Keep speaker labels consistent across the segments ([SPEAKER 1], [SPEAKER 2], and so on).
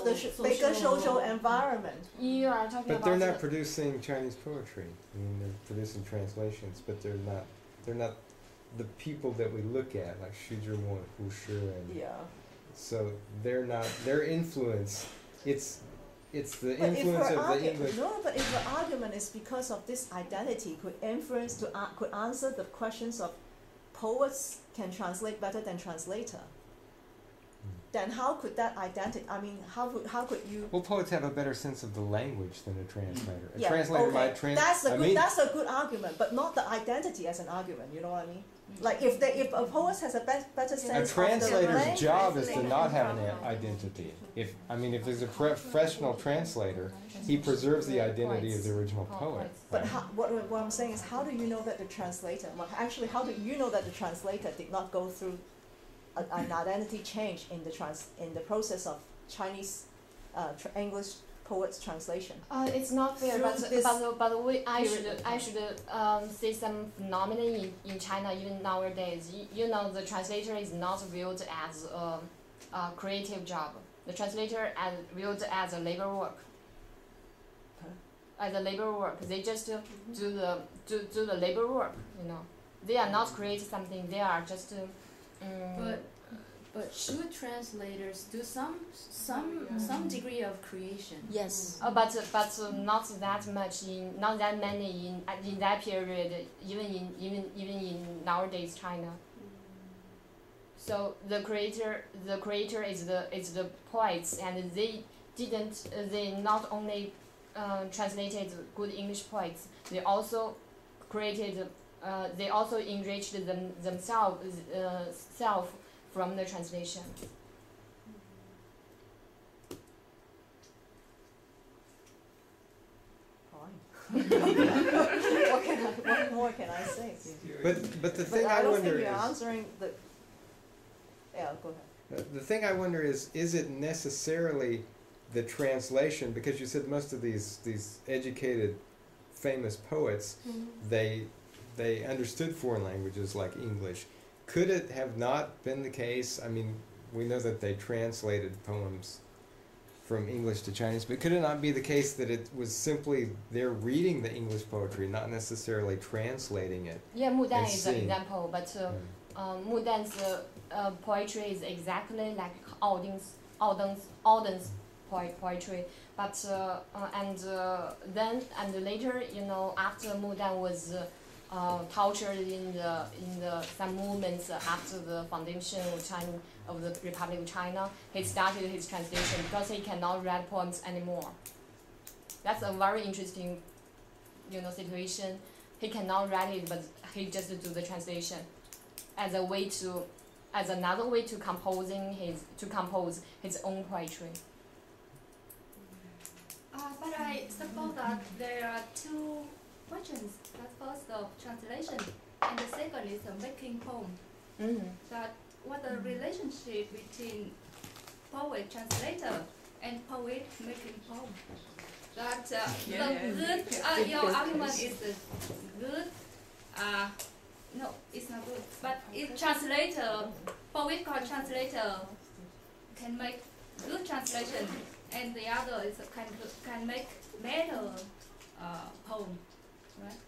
[SPEAKER 1] of the sh- bigger social environment.
[SPEAKER 2] You are talking
[SPEAKER 3] But
[SPEAKER 2] about
[SPEAKER 3] they're not
[SPEAKER 2] the-
[SPEAKER 3] producing Chinese poetry. I mean, they're producing translations, but they're not. They're not the people that we look at, like Xu Zhimo and Hu Shi, and
[SPEAKER 1] Yeah.
[SPEAKER 3] so they're not. Their influence, it's, it's the
[SPEAKER 1] But if
[SPEAKER 3] influence
[SPEAKER 1] her
[SPEAKER 3] of the English.
[SPEAKER 1] no, but if the argument is because of this identity could influence to a- could answer the questions of poets can translate better than translator. Then how could that identity? I mean, how could how could you?
[SPEAKER 3] Well, poets have a better sense of the language than a translator. A
[SPEAKER 1] yeah,
[SPEAKER 3] translator
[SPEAKER 1] okay.
[SPEAKER 3] might trans.
[SPEAKER 1] That's a
[SPEAKER 3] I
[SPEAKER 1] good.
[SPEAKER 3] mean,
[SPEAKER 1] that's a good argument, but not the identity as an argument. You know what I mean? Mm. Like if they if a poet has a be- better sense of the
[SPEAKER 3] translator's job is to not have an identity. If I mean, if there's a professional translator, he preserves the identity of the original poet.
[SPEAKER 1] But
[SPEAKER 3] right?
[SPEAKER 1] how, what, what I'm saying is, how do you know that the translator, well, actually, how do you know that the translator did not go through a, an identity change in the trans, in the process of Chinese, uh, tr- English poets translation?
[SPEAKER 2] Uh, it's not fair,
[SPEAKER 1] Through
[SPEAKER 2] but
[SPEAKER 1] this
[SPEAKER 2] but but we, I should
[SPEAKER 1] of
[SPEAKER 2] I should um, see some phenomenon in, in China even nowadays. You, you know, the translator is not viewed as a, a creative job. The translator as viewed as a labor work.
[SPEAKER 1] Huh?
[SPEAKER 2] As a labor work, they just uh, do the do, do the labor work. You know, they are not create something. They are just. Uh, um,
[SPEAKER 4] But but should translators do some some some degree of creation?
[SPEAKER 1] Yes.
[SPEAKER 2] Uh, but but uh, not that much in not that many in uh, in that period even in even even in nowadays China. So the creator the creator is the is the poets and they didn't uh, they not only uh, translated good English poets they also created uh, they also enriched them themselves uh, self from the translation.
[SPEAKER 1] What, can I, what more can I say?
[SPEAKER 3] But but the
[SPEAKER 1] But
[SPEAKER 3] thing
[SPEAKER 1] I
[SPEAKER 3] I,
[SPEAKER 1] don't
[SPEAKER 3] wonder
[SPEAKER 1] think you're
[SPEAKER 3] is
[SPEAKER 1] answering the. Yeah, go ahead.
[SPEAKER 3] the- the thing I wonder is is it necessarily the translation because you said most of these these educated famous poets they they understood foreign languages like English. Could it have not been the case? I mean, we know that they translated poems from English to Chinese, but could it not be the case that it was simply they're reading the English poetry, not necessarily translating it?
[SPEAKER 2] Yeah, Mudan is an example, but uh,
[SPEAKER 3] Mm.
[SPEAKER 2] um, Mudan's uh, uh, poetry is exactly like Auden's, Auden's, Auden's poetry. But uh, uh, and uh, then and later, you know, after Mudan was uh, tortured in the in the some movements after the foundation of China of the Republic of China, he started his translation because he cannot write poems anymore. That's a very interesting, you know, situation. He cannot write it, but he just do the translation as a way to, as another way to composing his to compose his own poetry.
[SPEAKER 5] Uh, but I suppose that there are two questions. The first of translation, and the second is the making poem.
[SPEAKER 2] Mm-hmm.
[SPEAKER 5] That what the relationship between poet translator and poet making poem. That uh, the good, uh, your argument is the good. Uh, no, it's not good. But if translator, poet or translator can make good translation, and the other is can can make better uh, poem, right?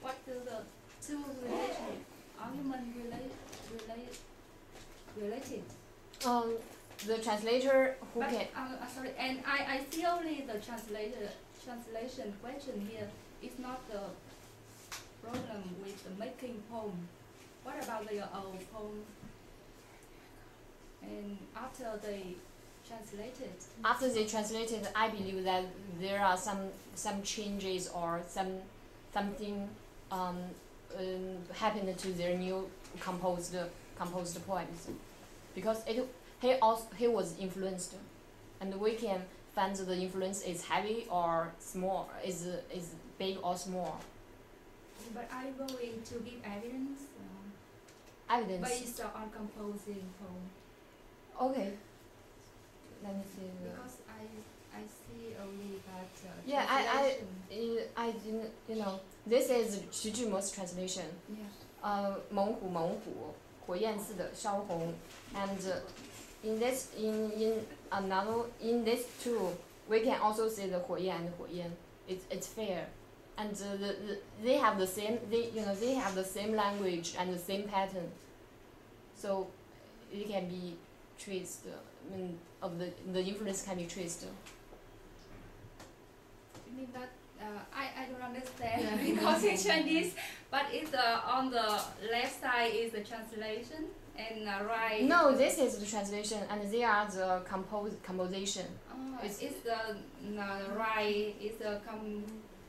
[SPEAKER 5] What do the two relation argument relate relate related?
[SPEAKER 2] Um, the translator who
[SPEAKER 5] But,
[SPEAKER 2] can
[SPEAKER 5] uh, uh, sorry, and I, I see only the translator translation question here. It's not the problem with the making poem. What about their old poem? And after they translated,
[SPEAKER 2] after they translated, I believe that there are some some changes or some something um, um, happened to their new composed composed poems, because it he also he was influenced, and we can find the influence is heavy or small, is is big or small.
[SPEAKER 5] but are you going to give evidence um,
[SPEAKER 2] Evidence.
[SPEAKER 5] based on composing poem?
[SPEAKER 2] Okay. Let me see.
[SPEAKER 5] Because I I see only that uh,
[SPEAKER 2] Yeah, I- I-
[SPEAKER 5] translation.
[SPEAKER 2] Uh, I didn't, you know, this is Xu Zhimo's translation.
[SPEAKER 5] yeah.
[SPEAKER 2] 呃，猛虎猛虎，火焰似的烧红，and in this in in another in this two we can also say the 火焰 and 火焰 it's it's fair and uh, the, the they have the same they you know they have the same language and the same pattern so it can be traced uh, I mean, of the the influence can be traced
[SPEAKER 4] Yeah.
[SPEAKER 5] because Chinese, but it's uh, on the left side is the translation and uh, right.
[SPEAKER 2] no this is the translation and they are the compose composition
[SPEAKER 5] Oh,
[SPEAKER 2] it's-
[SPEAKER 5] it's, the no, right is the com.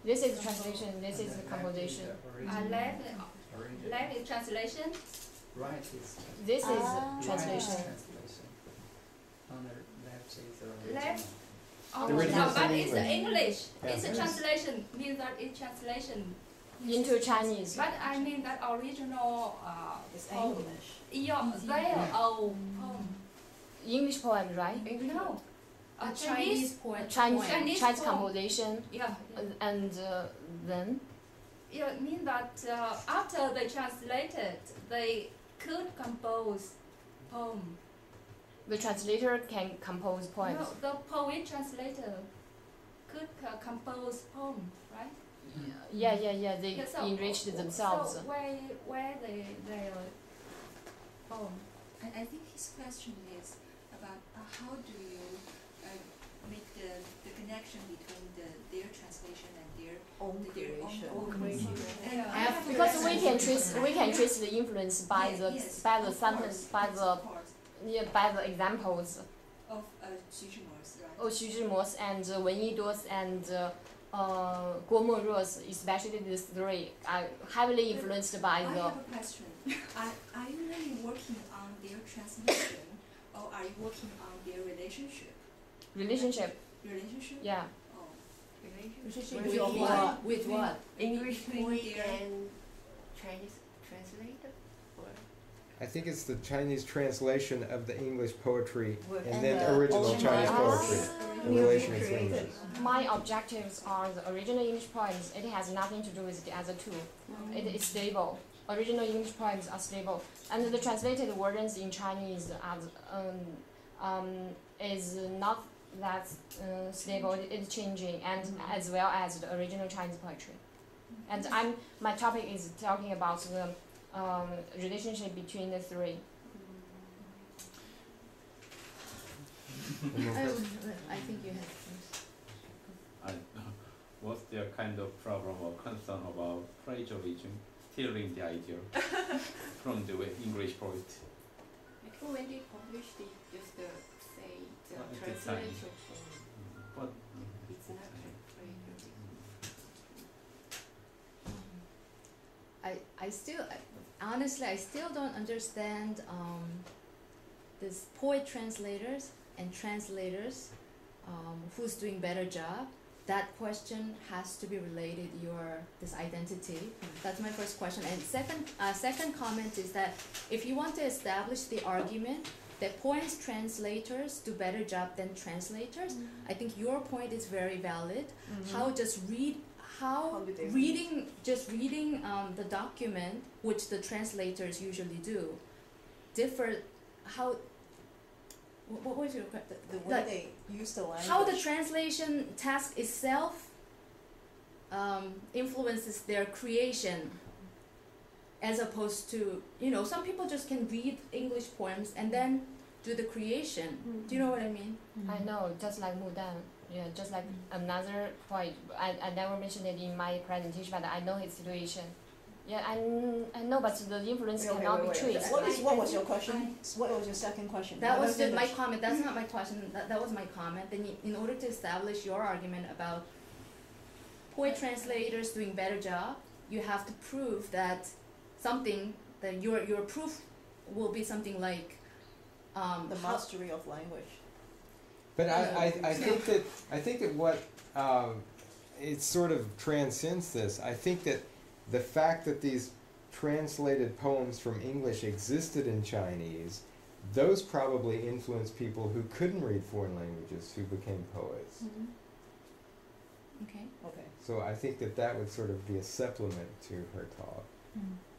[SPEAKER 2] this is translation this is the composition
[SPEAKER 5] Uh, left left is translation.
[SPEAKER 6] Right is
[SPEAKER 2] this is
[SPEAKER 1] Ah.
[SPEAKER 2] translation
[SPEAKER 6] translation. On the left is the original.
[SPEAKER 5] Left. Oh, no, but it's the English.
[SPEAKER 3] Yeah.
[SPEAKER 5] It's a translation. Means that it's translation.
[SPEAKER 2] Into Chinese
[SPEAKER 5] But I mean that original. Uh,
[SPEAKER 1] It's
[SPEAKER 5] poem.
[SPEAKER 1] English.
[SPEAKER 5] Your their old poem.
[SPEAKER 2] English poem right
[SPEAKER 5] No.
[SPEAKER 4] A
[SPEAKER 5] A
[SPEAKER 4] Chinese poet.
[SPEAKER 2] Chinese
[SPEAKER 4] poem.
[SPEAKER 5] Chinese
[SPEAKER 2] Chinese
[SPEAKER 5] poem.
[SPEAKER 2] composition
[SPEAKER 5] Yeah.
[SPEAKER 2] and uh, then
[SPEAKER 5] It mean that uh, after they translated, they could compose poem.
[SPEAKER 2] the translator can compose poems.
[SPEAKER 5] No, the poet translator could uh, compose poem, right?
[SPEAKER 2] Yeah, yeah, yeah. They
[SPEAKER 5] Yeah, so-
[SPEAKER 2] enriched themselves.
[SPEAKER 5] So where where they their poem?
[SPEAKER 7] I, I think his question is about uh, how do you uh, make the, the connection between the, their translation and their
[SPEAKER 1] Own
[SPEAKER 7] their own,
[SPEAKER 1] creation.
[SPEAKER 7] own creation. And
[SPEAKER 5] Yeah.
[SPEAKER 7] I have
[SPEAKER 4] After
[SPEAKER 7] to
[SPEAKER 2] because we can trace we can trace the influence by
[SPEAKER 7] Yes,
[SPEAKER 2] the
[SPEAKER 7] yes,
[SPEAKER 2] by the sentence
[SPEAKER 7] course,
[SPEAKER 2] by the yeah, by the examples
[SPEAKER 7] of uh, Xu Zhimo's, right?
[SPEAKER 2] of Xu Zhimo's and uh, Wen Yiduo's and uh, uh, Guo Moruo's, especially these three, are heavily influenced by
[SPEAKER 7] I
[SPEAKER 2] the
[SPEAKER 7] have a question. Are, are you really working on their translation or are you working on their relationship?
[SPEAKER 2] relationship.
[SPEAKER 7] Relationship?
[SPEAKER 2] Yeah.
[SPEAKER 7] Oh.
[SPEAKER 1] With
[SPEAKER 4] With what?
[SPEAKER 1] what?
[SPEAKER 4] With what?
[SPEAKER 8] English
[SPEAKER 7] Between
[SPEAKER 8] poet
[SPEAKER 7] their-
[SPEAKER 8] and Chinese translator? Or
[SPEAKER 3] I think it's the Chinese translation of the English poetry and
[SPEAKER 1] and
[SPEAKER 3] then
[SPEAKER 1] the
[SPEAKER 3] original Chinese
[SPEAKER 2] Chinese.
[SPEAKER 3] poetry. The
[SPEAKER 1] Newly
[SPEAKER 3] relation is
[SPEAKER 1] created.
[SPEAKER 3] languages.
[SPEAKER 2] My objectives are the original English poems. It has nothing to do with the other two. It is stable. Original English poems are stable, and the translated versions in Chinese are um, um, is not that uh, stable. It is changing, and as well as the original Chinese poetry. And I'm my topic is talking about the um, relationship between the three.
[SPEAKER 3] One more
[SPEAKER 4] I,
[SPEAKER 3] question?
[SPEAKER 4] I think you have.
[SPEAKER 9] And what's their kind of problem or concern about plagiarism, stealing the idea from the English poet?
[SPEAKER 8] when they published it, just uh, say the
[SPEAKER 9] At the time. But
[SPEAKER 8] it's not plagiarism.
[SPEAKER 4] I, I still, I, honestly, I still don't understand um, this poet translators and translators um, who's doing better job. That question has to be related your this identity. That's my first question. And second, uh, second comment is that if you want to establish the argument that poems translators do better job than translators, I think your point is very valid. How just read how,
[SPEAKER 1] How do they read?
[SPEAKER 4] reading just reading um, the document which the translators usually do differ how what was your que- the,
[SPEAKER 1] The way
[SPEAKER 4] like,
[SPEAKER 1] they use the language.
[SPEAKER 4] how the translation task itself um, influences their creation as opposed to you know some people just can read english poems and then do the creation do you know what i mean
[SPEAKER 2] I know, just like Mudan. Yeah, just like another point. I, I never mentioned it in my presentation, but I know his situation. Yeah, I, kn- I know, but the influence
[SPEAKER 1] Wait, wait,
[SPEAKER 2] cannot
[SPEAKER 1] wait,
[SPEAKER 2] be
[SPEAKER 1] wait.
[SPEAKER 2] traced.
[SPEAKER 1] What is what was your question?
[SPEAKER 7] I-
[SPEAKER 1] S- What was your second question?
[SPEAKER 4] That
[SPEAKER 1] Let
[SPEAKER 4] was just my comment. That's not my question. That, that was my comment. Then, you, in order to establish your argument about poet translators doing better job, you have to prove that something that your your proof will be something like um,
[SPEAKER 1] The
[SPEAKER 4] how-
[SPEAKER 1] mastery of language.
[SPEAKER 3] But I, I, I think that I think that what um, it sort of transcends this. I think that the fact that these translated poems from English existed in Chinese, those probably influenced people who couldn't read foreign languages who became poets.
[SPEAKER 4] okay.
[SPEAKER 1] Okay.
[SPEAKER 3] So I think that that would sort of be a supplement to her talk.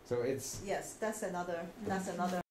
[SPEAKER 3] So it's
[SPEAKER 1] Yes, that's another. That's another